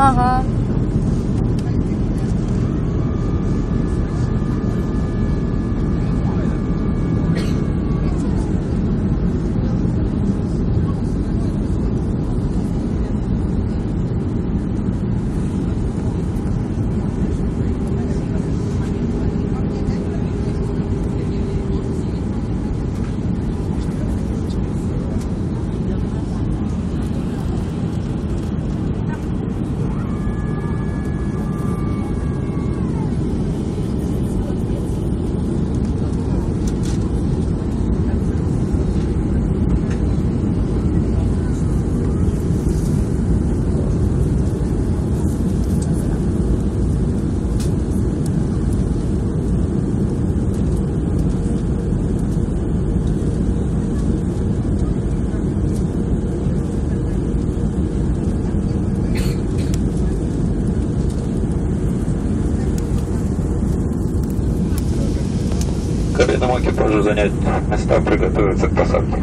嗯、uh。Кабинному экипажу занять места, приготовиться к посадке.